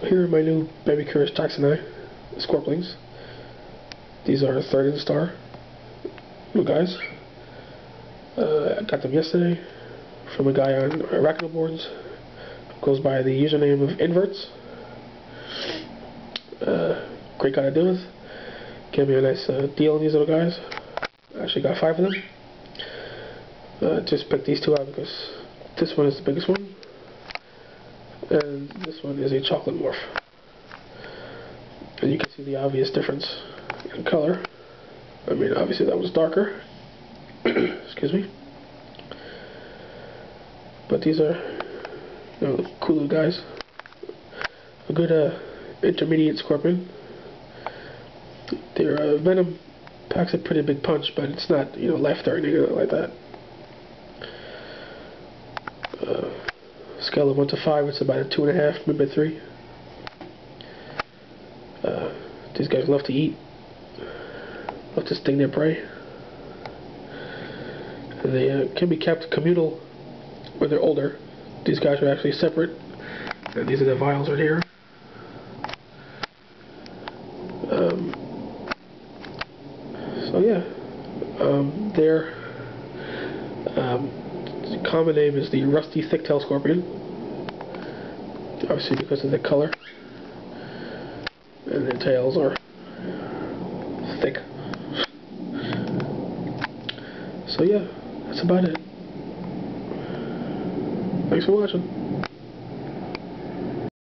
So here are my new Babycurus jacksoni scorpions. These are third instar Little guys. Uh, I got them yesterday from a guy on Arachnoboards. Goes by the username of Inverts. Uh, great guy to deal with. Gave me a nice uh, deal on these little guys. Actually got five of them. Uh, just picked these two out because this one is the biggest one. And this one is a chocolate morph. And you can see the obvious difference in color. I mean, obviously that was darker. Excuse me. But these are you know, cool guys. A good uh, intermediate scorpion. Their uh, venom packs a pretty big punch, but it's not, you know, life-threatening or like that. Uh, scale of 1 to 5, it's about a 2.5, maybe a 3. Uh, these guys love to eat, love to sting their prey. They uh, can be kept communal when they're older. These guys are actually separate. And these are the vials right here. Um, so yeah, um, their um, common name is the rusty thick-tailed scorpion. Obviously because of the color. And their tails are thick. So yeah, that's about it. Thanks for watching.